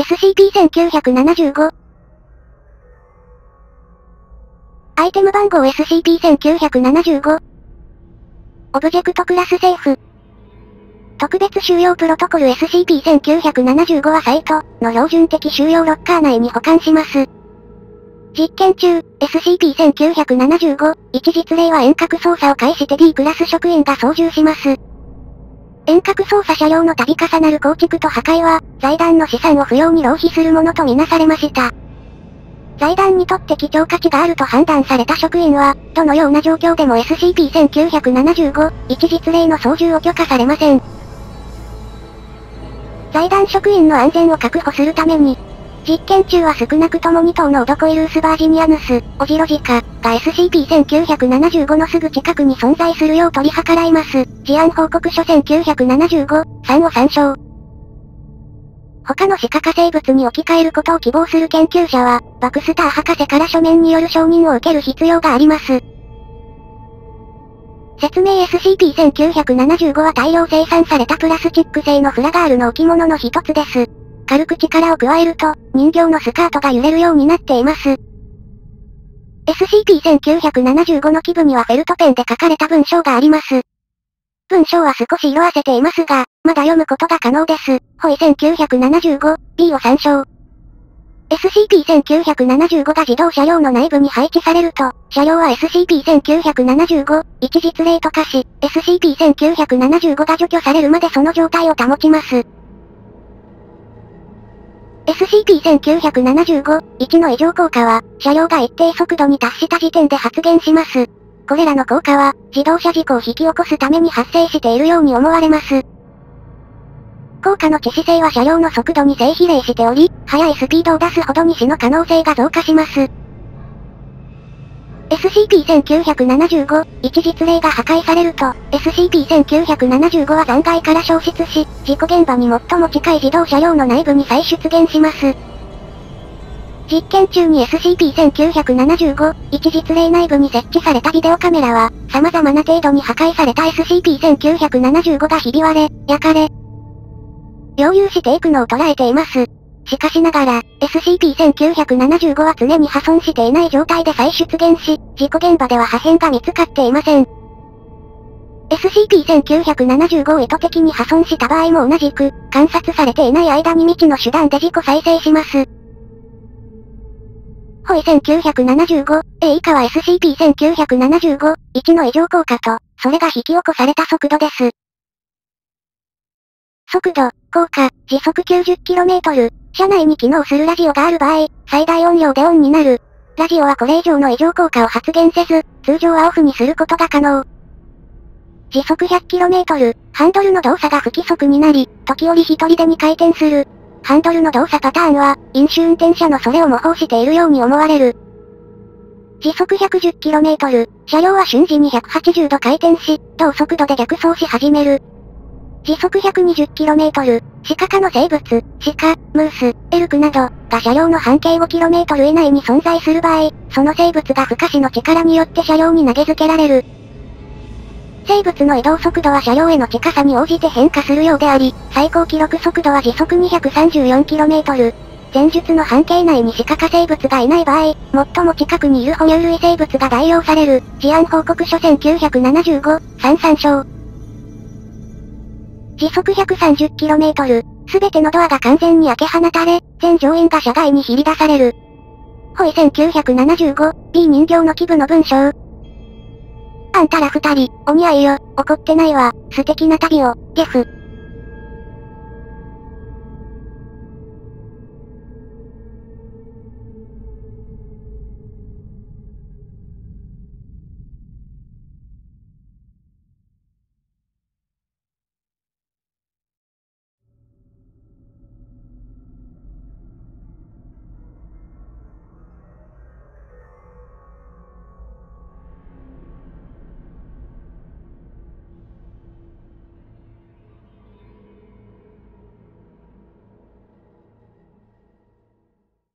SCP-1975。アイテム番号 SCP-1975。オブジェクトクラスセーフ。特別収容プロトコル SCP-1975 はサイトの標準的収容ロッカー内に保管します。実験中、SCP-1975、一実例は遠隔操作を介して D クラス職員が操縦します。遠隔操作車両の度重なる構築と破壊は、財団の資産を不要に浪費するものとみなされました。財団にとって貴重価値があると判断された職員は、どのような状況でも SCP-1975、一実例の操縦を許可されません。財団職員の安全を確保するために、実験中は少なくとも2頭のオドコイルースバージニアヌス、オジロジカ、が SCP-1975 のすぐ近くに存在するよう取り計らいます。事案報告書1975、3を参照。他の歯科化生物に置き換えることを希望する研究者は、バクスター博士から書面による承認を受ける必要があります。説明 SCP-1975 は大量生産されたプラスチック製のフラガールの置物の一つです。軽く力を加えると、人形のスカートが揺れるようになっています。SCP-1975 の基部にはフェルトペンで書かれた文章があります。文章は少し色あせていますが、まだ読むことが可能です。ホイ1975、B を参照。SCP-1975 が自動車両の内部に配置されると、車両は SCP-1975、一実例と化し、SCP-1975 が除去されるまでその状態を保ちます。SCP-1975、1の異常効果は、車両が一定速度に達した時点で発現します。これらの効果は、自動車事故を引き起こすために発生しているように思われます。効果の致死性は車両の速度に正比例しており、速いスピードを出すほどに死の可能性が増加します。SCP-1975、一実例が破壊されると、SCP-1975 は残骸から消失し、事故現場に最も近い自動車両の内部に再出現します。実験中に SCP-1975、一実例内部に設置されたビデオカメラは、様々な程度に破壊された SCP-1975 がひび割れ、焼かれ、領有していくのを捉えています。しかしながら、SCP-1975 は常に破損していない状態で再出現し、事故現場では破片が見つかっていません。SCP-1975 を意図的に破損した場合も同じく、観察されていない間に未知の手段で自己再生します。ホイ1975、A 以下は SCP-1975、1の異常効果と、それが引き起こされた速度です。速度、効果、時速 90km、車内に機能するラジオがある場合、最大音量でオンになる。ラジオはこれ以上の異常効果を発現せず、通常はオフにすることが可能。時速 100km、ハンドルの動作が不規則になり、時折一人で2回転する。ハンドルの動作パターンは、飲酒運転者のそれを模倣しているように思われる。時速 110km、車両は瞬時に180度回転し、同速度で逆走し始める。時速 120km、鹿科の生物、鹿、ムース、エルクなど、が車両の半径 5km 以内に存在する場合、その生物が不可視の力によって車両に投げ付けられる。生物の移動速度は車両への近さに応じて変化するようであり、最高記録速度は時速 234km。前述の半径内に鹿科生物がいない場合、最も近くにいる哺乳類生物が代用される、事案報告書1975、3参照。時速 130km、すべてのドアが完全に開け放たれ、全乗員が車外に引り出される。ホイ1975、B 人形の器具の文章。あんたら二人、お似合いよ、怒ってないわ、素敵な旅を、ゲフ。